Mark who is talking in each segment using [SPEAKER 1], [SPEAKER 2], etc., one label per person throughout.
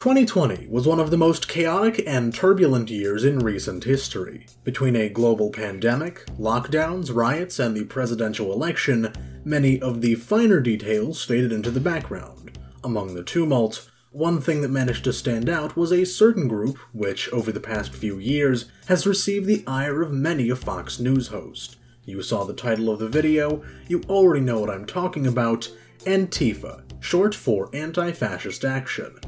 [SPEAKER 1] 2020 was one of the most chaotic and turbulent years in recent history. Between a global pandemic, lockdowns, riots, and the presidential election, many of the finer details faded into the background. Among the tumult, one thing that managed to stand out was a certain group which, over the past few years, has received the ire of many a Fox News host. You saw the title of the video, you already know what I'm talking about Antifa, short for Anti Fascist Action.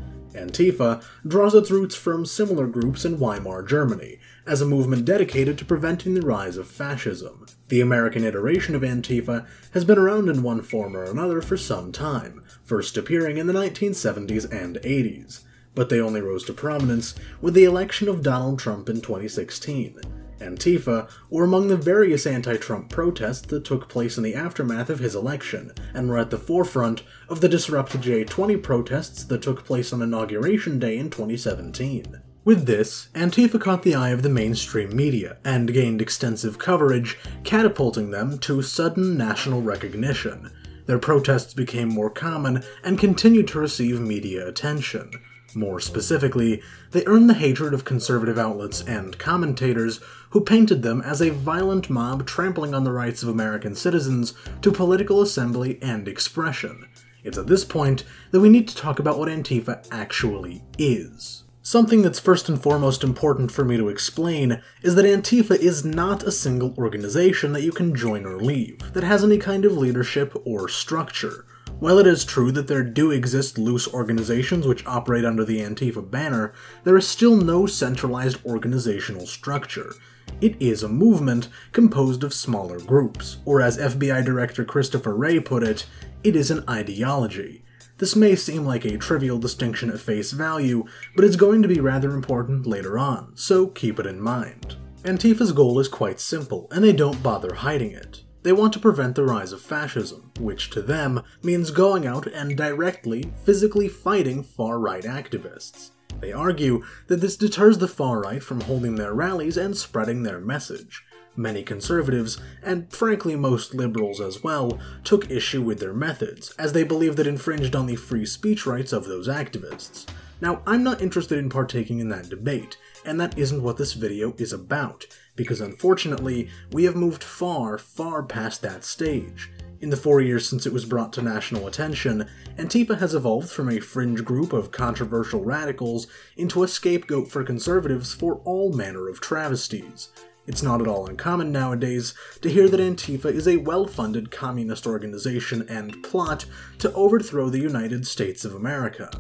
[SPEAKER 1] Antifa draws its roots from similar groups in Weimar Germany, as a movement dedicated to preventing the rise of fascism. The American iteration of Antifa has been around in one form or another for some time, first appearing in the 1970s and 80s, but they only rose to prominence with the election of Donald Trump in 2016. Antifa were among the various anti Trump protests that took place in the aftermath of his election, and were at the forefront of the disrupted J20 protests that took place on Inauguration Day in 2017. With this, Antifa caught the eye of the mainstream media and gained extensive coverage, catapulting them to sudden national recognition. Their protests became more common and continued to receive media attention. More specifically, they earned the hatred of conservative outlets and commentators who painted them as a violent mob trampling on the rights of American citizens to political assembly and expression. It's at this point that we need to talk about what Antifa actually is. Something that's first and foremost important for me to explain is that Antifa is not a single organization that you can join or leave, that has any kind of leadership or structure. While it is true that there do exist loose organizations which operate under the Antifa banner, there is still no centralized organizational structure. It is a movement composed of smaller groups, or as FBI Director Christopher Wray put it, it is an ideology. This may seem like a trivial distinction at face value, but it's going to be rather important later on, so keep it in mind. Antifa's goal is quite simple, and they don't bother hiding it. They want to prevent the rise of fascism, which to them means going out and directly, physically fighting far right activists. They argue that this deters the far right from holding their rallies and spreading their message. Many conservatives, and frankly most liberals as well, took issue with their methods, as they believed it infringed on the free speech rights of those activists. Now, I'm not interested in partaking in that debate, and that isn't what this video is about, because unfortunately, we have moved far, far past that stage. In the four years since it was brought to national attention, Antifa has evolved from a fringe group of controversial radicals into a scapegoat for conservatives for all manner of travesties. It's not at all uncommon nowadays to hear that Antifa is a well funded communist organization and plot to overthrow the United States of America.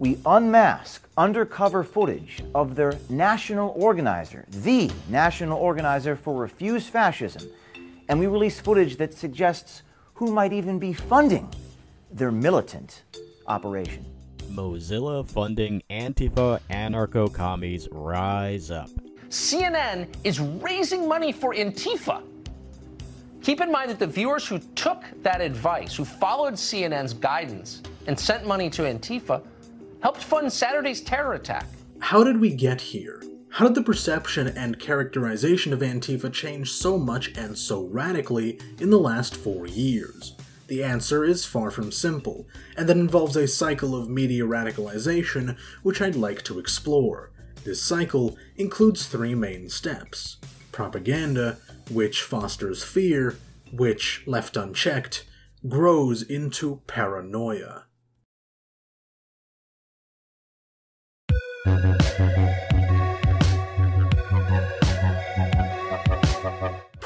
[SPEAKER 2] We unmask undercover footage of their national organizer, the national organizer for Refuse Fascism, and we release footage that suggests who might even be funding their militant operation.
[SPEAKER 3] Mozilla funding Antifa anarcho commies rise up.
[SPEAKER 4] CNN is raising money for Antifa. Keep in mind that the viewers who took that advice, who followed CNN's guidance and sent money to Antifa, helped fund Saturday's terror attack.
[SPEAKER 1] How did we get here? How did the perception and characterization of Antifa change so much and so radically in the last four years? The answer is far from simple, and that involves a cycle of media radicalization which I'd like to explore. This cycle includes three main steps propaganda, which fosters fear, which, left unchecked, grows into paranoia.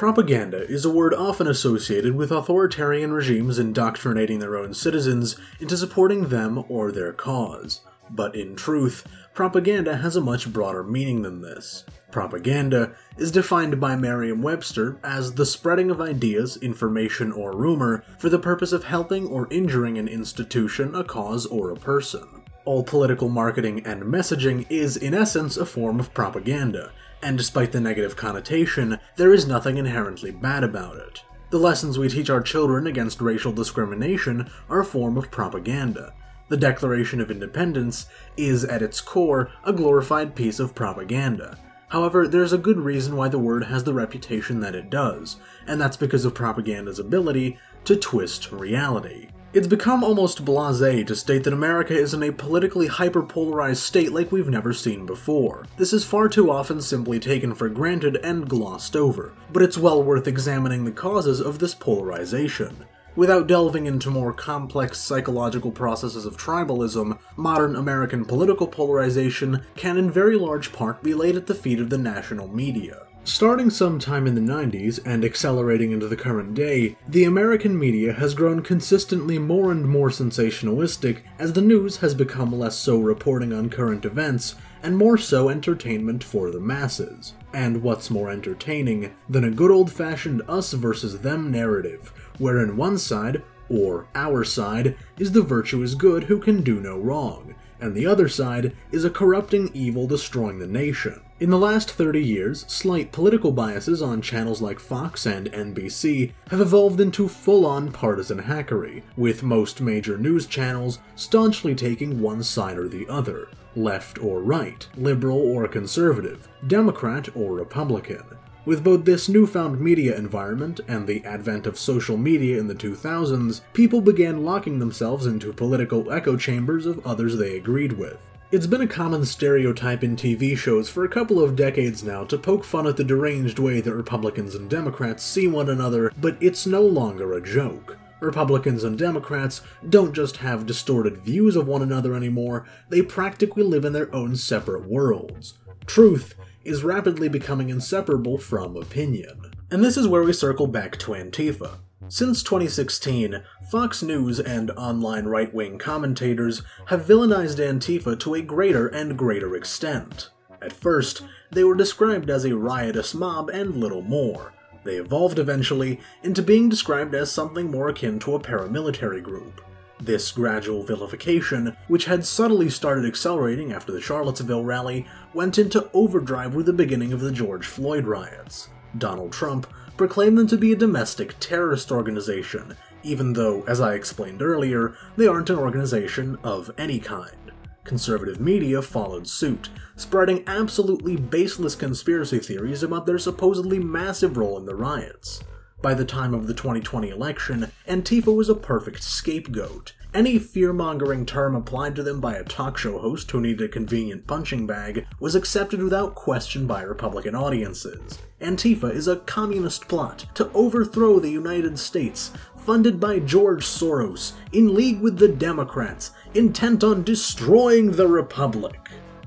[SPEAKER 1] Propaganda is a word often associated with authoritarian regimes indoctrinating their own citizens into supporting them or their cause. But in truth, propaganda has a much broader meaning than this. Propaganda is defined by Merriam Webster as the spreading of ideas, information, or rumor for the purpose of helping or injuring an institution, a cause, or a person. All political marketing and messaging is, in essence, a form of propaganda, and despite the negative connotation, there is nothing inherently bad about it. The lessons we teach our children against racial discrimination are a form of propaganda. The Declaration of Independence is, at its core, a glorified piece of propaganda. However, there's a good reason why the word has the reputation that it does, and that's because of propaganda's ability to twist reality. It's become almost blasé to state that America is in a politically hyperpolarized state like we've never seen before. This is far too often simply taken for granted and glossed over, but it's well worth examining the causes of this polarization. Without delving into more complex psychological processes of tribalism, modern American political polarization can in very large part be laid at the feet of the national media. Starting sometime in the 90s and accelerating into the current day, the American media has grown consistently more and more sensationalistic as the news has become less so reporting on current events and more so entertainment for the masses. And what's more entertaining than a good old fashioned us versus them narrative, wherein one side, or our side, is the virtuous good who can do no wrong, and the other side is a corrupting evil destroying the nation. In the last 30 years, slight political biases on channels like Fox and NBC have evolved into full-on partisan hackery, with most major news channels staunchly taking one side or the other, left or right, liberal or conservative, Democrat or Republican. With both this newfound media environment and the advent of social media in the 2000s, people began locking themselves into political echo chambers of others they agreed with. It's been a common stereotype in TV shows for a couple of decades now to poke fun at the deranged way that Republicans and Democrats see one another, but it's no longer a joke. Republicans and Democrats don't just have distorted views of one another anymore, they practically live in their own separate worlds. Truth is rapidly becoming inseparable from opinion. And this is where we circle back to Antifa. Since 2016, Fox News and online right wing commentators have villainized Antifa to a greater and greater extent. At first, they were described as a riotous mob and little more. They evolved eventually into being described as something more akin to a paramilitary group. This gradual vilification, which had subtly started accelerating after the Charlottesville rally, went into overdrive with the beginning of the George Floyd riots. Donald Trump proclaimed them to be a domestic terrorist organization, even though, as I explained earlier, they aren't an organization of any kind. Conservative media followed suit, spreading absolutely baseless conspiracy theories about their supposedly massive role in the riots. By the time of the 2020 election, Antifa was a perfect scapegoat. Any fear mongering term applied to them by a talk show host who needed a convenient punching bag was accepted without question by Republican audiences. Antifa is a communist plot to overthrow the United States, funded by George Soros, in league with the Democrats, intent on destroying the Republic.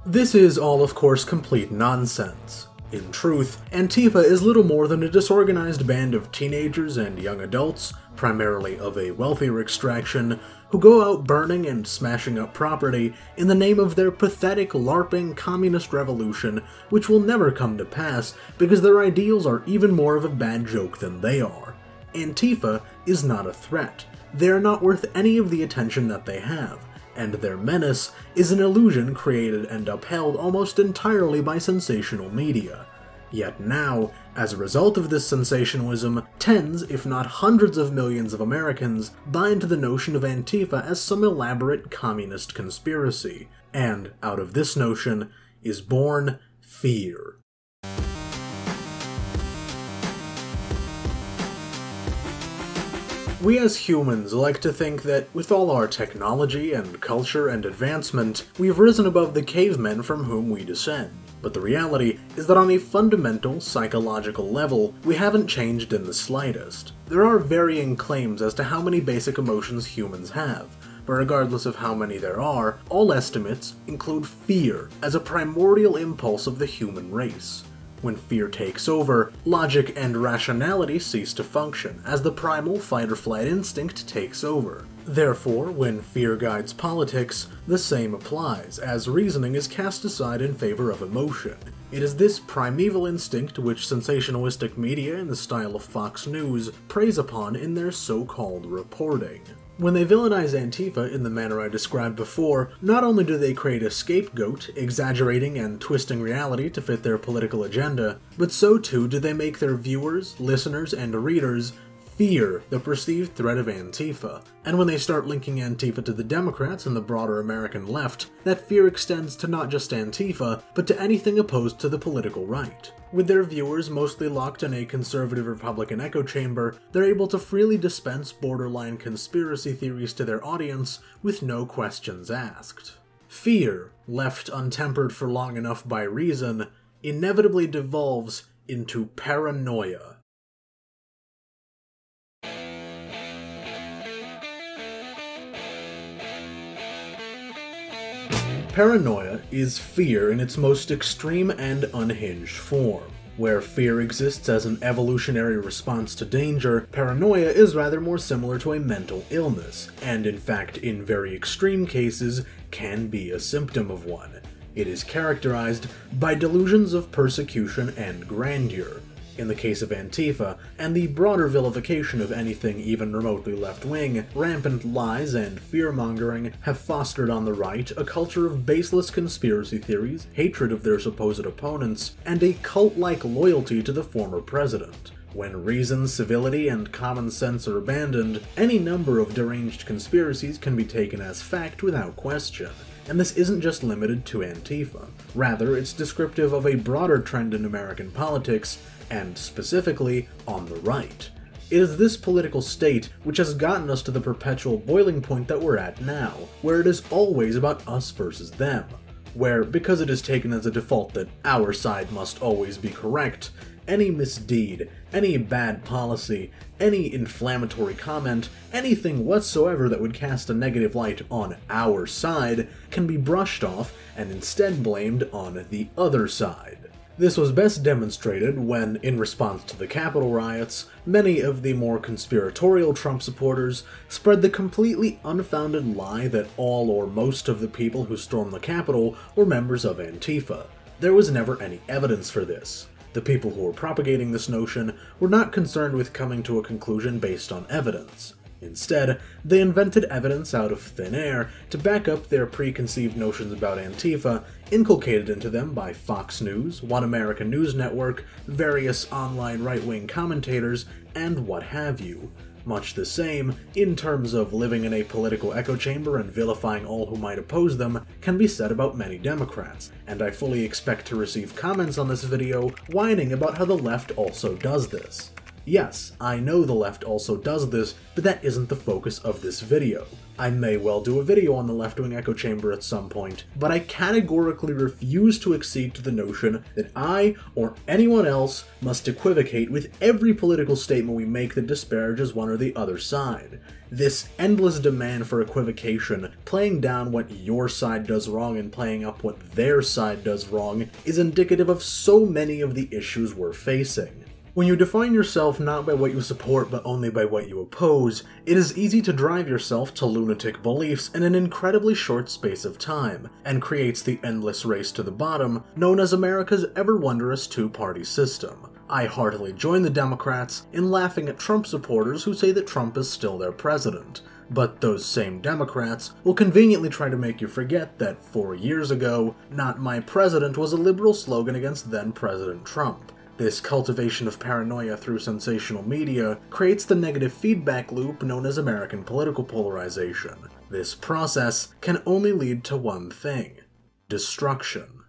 [SPEAKER 1] This is all, of course, complete nonsense. In truth, Antifa is little more than a disorganized band of teenagers and young adults, primarily of a wealthier extraction, who go out burning and smashing up property in the name of their pathetic LARPing communist revolution, which will never come to pass because their ideals are even more of a bad joke than they are. Antifa is not a threat. They are not worth any of the attention that they have and their menace is an illusion created and upheld almost entirely by sensational media. Yet now, as a result of this sensationalism, tens, if not hundreds of millions of Americans buy into the notion of Antifa as some elaborate communist conspiracy, and out of this notion is born fear. We as humans like to think that with all our technology and culture and advancement, we've risen above the cavemen from whom we descend. But the reality is that on a fundamental psychological level, we haven't changed in the slightest. There are varying claims as to how many basic emotions humans have, but regardless of how many there are, all estimates include fear as a primordial impulse of the human race. When fear takes over, logic and rationality cease to function, as the primal fight or flight instinct takes over. Therefore, when fear guides politics, the same applies, as reasoning is cast aside in favor of emotion. It is this primeval instinct which sensationalistic media in the style of Fox News preys upon in their so-called reporting. When they villainize Antifa in the manner I described before, not only do they create a scapegoat, exaggerating and twisting reality to fit their political agenda, but so too do they make their viewers, listeners, and readers fear the perceived threat of Antifa, and when they start linking Antifa to the Democrats and the broader American left, that fear extends to not just Antifa, but to anything opposed to the political right. With their viewers mostly locked in a conservative Republican echo chamber, they're able to freely dispense borderline conspiracy theories to their audience with no questions asked. Fear, left untempered for long enough by reason, inevitably devolves into paranoia. Paranoia is fear in its most extreme and unhinged form. Where fear exists as an evolutionary response to danger, paranoia is rather more similar to a mental illness, and in fact, in very extreme cases, can be a symptom of one. It is characterized by delusions of persecution and grandeur, in the case of Antifa, and the broader vilification of anything even remotely left wing, rampant lies and fear mongering have fostered on the right a culture of baseless conspiracy theories, hatred of their supposed opponents, and a cult like loyalty to the former president. When reason, civility, and common sense are abandoned, any number of deranged conspiracies can be taken as fact without question. And this isn't just limited to Antifa. Rather, it's descriptive of a broader trend in American politics and specifically on the right. It is this political state which has gotten us to the perpetual boiling point that we're at now, where it is always about us versus them. Where, because it is taken as a default that our side must always be correct, any misdeed, any bad policy, any inflammatory comment, anything whatsoever that would cast a negative light on our side can be brushed off and instead blamed on the other side. This was best demonstrated when, in response to the Capitol riots, many of the more conspiratorial Trump supporters spread the completely unfounded lie that all or most of the people who stormed the Capitol were members of Antifa. There was never any evidence for this. The people who were propagating this notion were not concerned with coming to a conclusion based on evidence. Instead, they invented evidence out of thin air to back up their preconceived notions about Antifa, inculcated into them by Fox News, One American News Network, various online right wing commentators, and what have you. Much the same, in terms of living in a political echo chamber and vilifying all who might oppose them, can be said about many Democrats, and I fully expect to receive comments on this video whining about how the left also does this. Yes, I know the left also does this, but that isn't the focus of this video. I may well do a video on the left-wing echo chamber at some point, but I categorically refuse to accede to the notion that I, or anyone else, must equivocate with every political statement we make that disparages one or the other side. This endless demand for equivocation, playing down what your side does wrong and playing up what their side does wrong, is indicative of so many of the issues we're facing. When you define yourself not by what you support but only by what you oppose, it is easy to drive yourself to lunatic beliefs in an incredibly short space of time, and creates the endless race to the bottom known as America's ever wondrous two party system. I heartily join the Democrats in laughing at Trump supporters who say that Trump is still their president. But those same Democrats will conveniently try to make you forget that four years ago, Not My President was a liberal slogan against then President Trump. This cultivation of paranoia through sensational media creates the negative feedback loop known as American political polarization. This process can only lead to one thing destruction.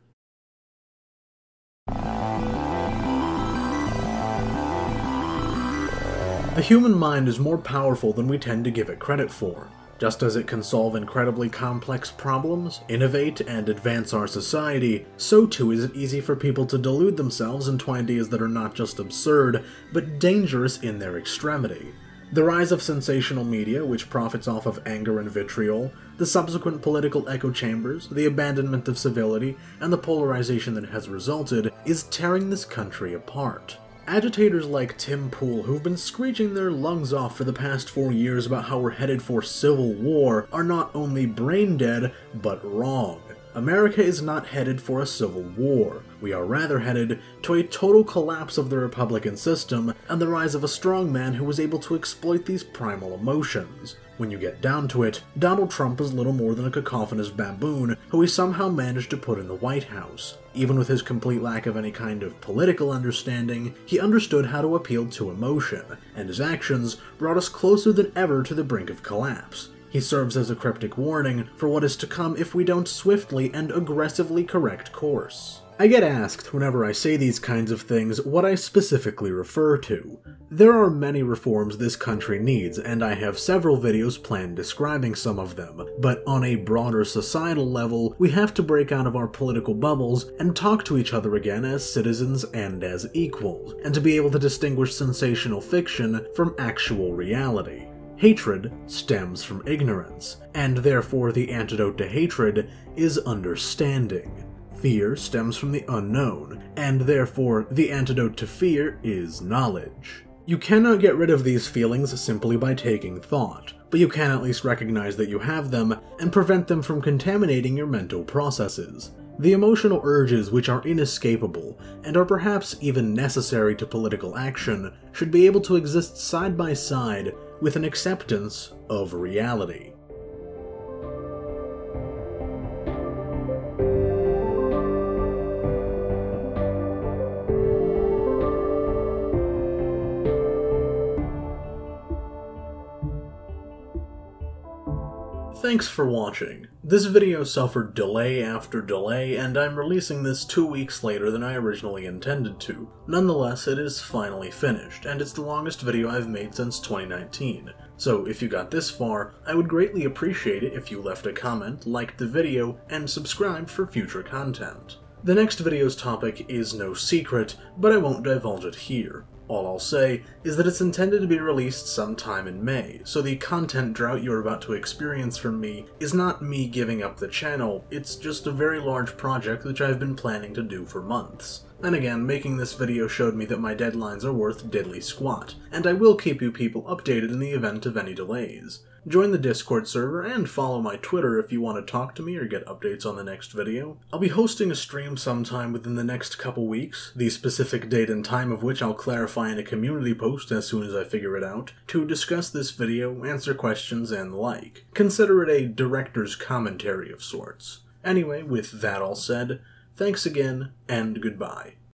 [SPEAKER 1] The human mind is more powerful than we tend to give it credit for. Just as it can solve incredibly complex problems, innovate, and advance our society, so too is it easy for people to delude themselves into ideas that are not just absurd, but dangerous in their extremity. The rise of sensational media, which profits off of anger and vitriol, the subsequent political echo chambers, the abandonment of civility, and the polarization that has resulted, is tearing this country apart. Agitators like Tim Pool, who've been screeching their lungs off for the past four years about how we're headed for civil war, are not only brain dead, but wrong. America is not headed for a civil war. We are rather headed to a total collapse of the Republican system and the rise of a strong man who was able to exploit these primal emotions. When you get down to it, Donald Trump is little more than a cacophonous baboon who he somehow managed to put in the White House. Even with his complete lack of any kind of political understanding, he understood how to appeal to emotion, and his actions brought us closer than ever to the brink of collapse. He serves as a cryptic warning for what is to come if we don't swiftly and aggressively correct course. I get asked whenever I say these kinds of things what I specifically refer to. There are many reforms this country needs, and I have several videos planned describing some of them, but on a broader societal level, we have to break out of our political bubbles and talk to each other again as citizens and as equals, and to be able to distinguish sensational fiction from actual reality. Hatred stems from ignorance, and therefore the antidote to hatred is understanding. Fear stems from the unknown, and therefore the antidote to fear is knowledge. You cannot get rid of these feelings simply by taking thought, but you can at least recognize that you have them and prevent them from contaminating your mental processes. The emotional urges which are inescapable and are perhaps even necessary to political action should be able to exist side by side with an acceptance of reality. Thanks for watching. This video suffered delay after delay, and I'm releasing this two weeks later than I originally intended to. Nonetheless, it is finally finished, and it's the longest video I've made since 2019. So if you got this far, I would greatly appreciate it if you left a comment, liked the video, and subscribed for future content. The next video's topic is no secret, but I won't divulge it here. All I'll say is that it's intended to be released sometime in May, so the content drought you're about to experience from me is not me giving up the channel, it's just a very large project which I've been planning to do for months. And again, making this video showed me that my deadlines are worth diddly squat, and I will keep you people updated in the event of any delays. Join the Discord server and follow my Twitter if you want to talk to me or get updates on the next video. I'll be hosting a stream sometime within the next couple weeks, the specific date and time of which I'll clarify in a community post as soon as I figure it out, to discuss this video, answer questions, and the like. Consider it a director's commentary of sorts. Anyway, with that all said, thanks again, and goodbye.